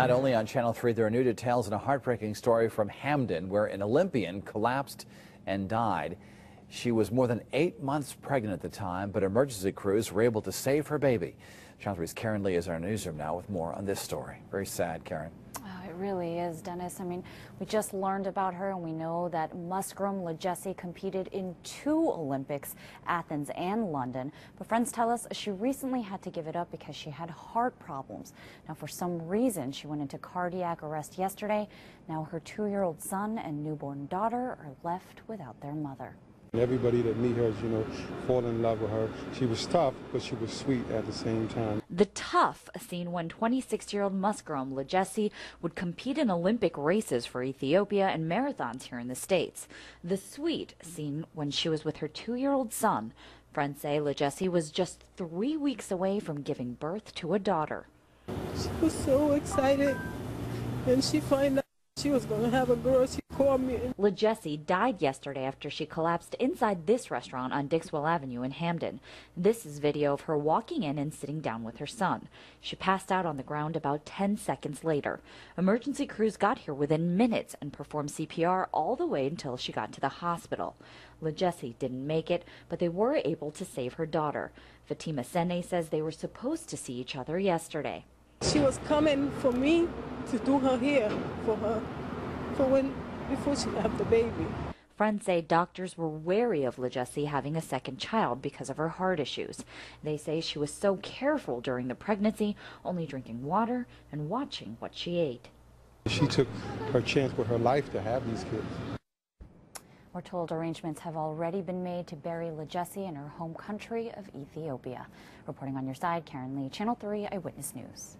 Tonight only on Channel 3, there are new details and a heartbreaking story from Hamden where an Olympian collapsed and died. She was more than eight months pregnant at the time, but emergency crews were able to save her baby. Channel 3's Karen Lee is our newsroom now with more on this story. Very sad, Karen. Really is, Dennis. I mean, we just learned about her, and we know that Meskerem Legesse competed in two Olympics, Athens and London. But friends tell us she recently had to give it up because she had heart problems. Now, for some reason, she went into cardiac arrest yesterday. Now, her two-year-old son and newborn daughter are left without their mother. Everybody that meet her, you know, fall in love with her. She was tough, but she was sweet at the same time. The tough scene when 26-year-old Meskerem Legesse would compete in Olympic races for Ethiopia and marathons here in the States. The sweet scene when she was with her two-year-old son. Friends say Legesse was just three weeks away from giving birth to a daughter. She was so excited, and she found out she was going to have a girl. She Legesse died yesterday after she collapsed inside this restaurant on Dixwell Avenue in Hamden. This is video of her walking in and sitting down with her son. She passed out on the ground about 10 seconds later. Emergency crews got here within minutes and performed CPR all the way until she got to the hospital. Legesse didn't make it, but they were able to save her daughter. Fatima Sene says they were supposed to see each other yesterday. She was coming for me to do her hair for her, for when before she had the baby. Friends say doctors were wary of Legesse having a second child because of her heart issues. They say she was so careful during the pregnancy, only drinking water and watching what she ate. She took her chance with her life to have these kids. We're told arrangements have already been made to bury Legesse in her home country of Ethiopia. Reporting on your side, Karen Lee, Channel 3 Eyewitness News.